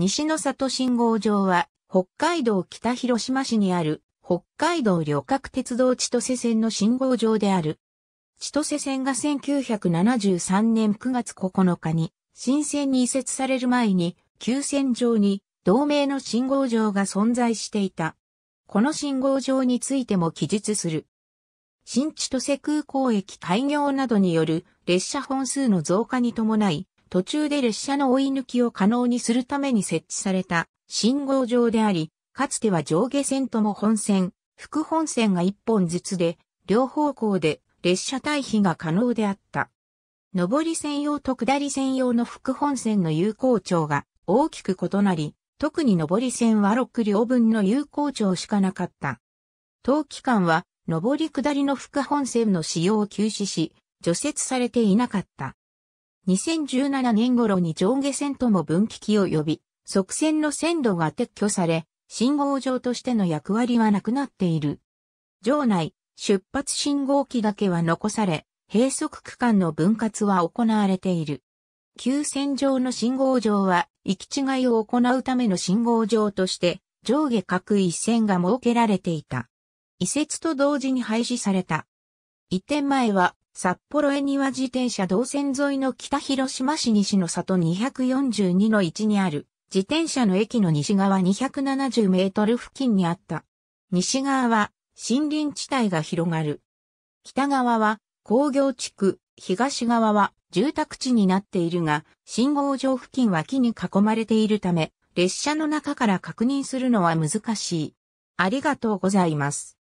西の里信号場は、北海道北広島市にある、北海道旅客鉄道千歳線の信号場である。千歳線が1973年9月9日に、新線に移設される前に、旧線上に、同名の信号場が存在していた。この信号場についても記述する。新千歳空港駅開業などによる列車本数の増加に伴い、途中で列車の追い抜きを可能にするために設置された信号場であり、かつては上下線とも本線、副本線が一本ずつで、両方向で列車退避が可能であった。上り線用と下り線用の副本線の有効長が大きく異なり、特に上り線は6両分の有効長しかなかった。当期間は上り下りの副本線の使用を休止し、除雪されていなかった。2017年頃に上下線とも分岐器を呼び、側線の線路が撤去され、信号場としての役割はなくなっている。場内、出発信号機だけは残され、閉塞区間の分割は行われている。旧線上の信号場は、行き違いを行うための信号場として、上下各一線が設けられていた。移設と同時に廃止された。移転前は、札幌江庭自転車道線沿いの北広島市西の里242の1にある自転車の駅の西側270メートル付近にあった。西側は森林地帯が広がる。北側は工業地区、東側は住宅地になっているが、信号場付近は木に囲まれているため、列車の中から確認するのは難しい。ありがとうございます。